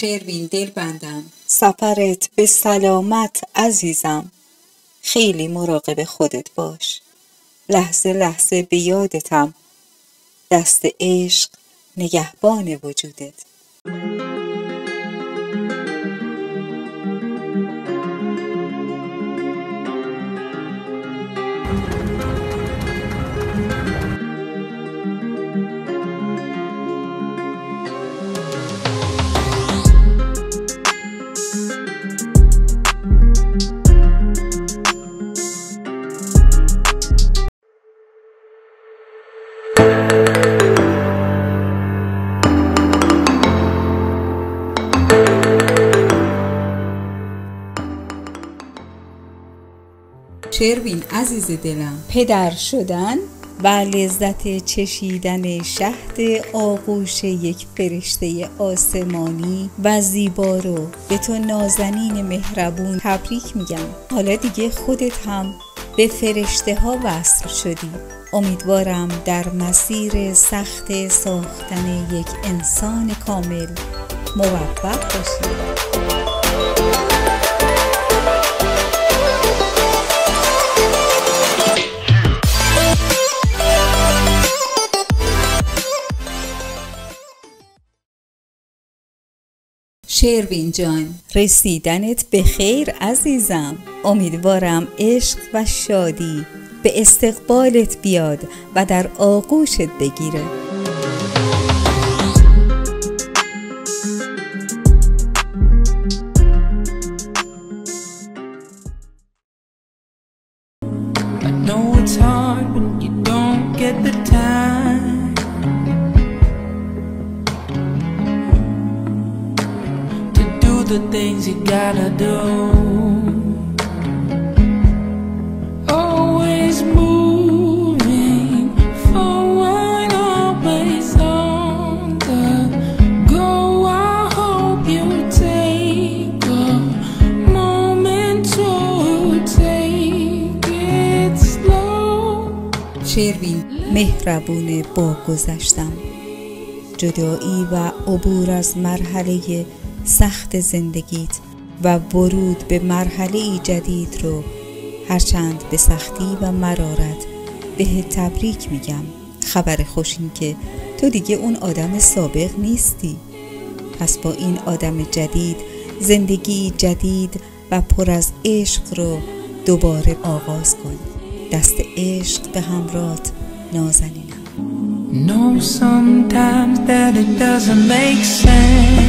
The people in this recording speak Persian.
شروین دل بندم سفرت به سلامت عزیزم. خیلی مراقب خودت باش. لحظه لحظه به یادتم. دست عشق نگهبان وجودت. شروین عزیز دلم. پدر شدن و لذت چشیدن شهد آغوش یک فرشته آسمانی و زیبا رو به تو نازنین مهربون تبریک میگم. حالا دیگه خودت هم به فرشته ها وصل شدی. امیدوارم در مسیر سخت ساختن یک انسان کامل موفق باشی. شروین جان. رسیدنت به خیر عزیزم. امیدوارم عشق و شادی به استقبالت بیاد و در آغوشت بگیره. I know it's hard when you don't get the the things you gotta do. Always moving forward, always on the go. I hope you take a moment to take it slow. شروین مهربون با گذشتم جدایی و عبور از مرحله سخت زندگیت و ورود به مرحله جدید رو هرچند به سختی و مرارت به تبریک میگم. خبر خوش این که تو دیگه اون آدم سابق نیستی. پس با این آدم جدید زندگی جدید و پر از عشق رو دوباره آغاز کن. دست عشق به همراهت نازنینم. Know sometimes that it doesn't make sense.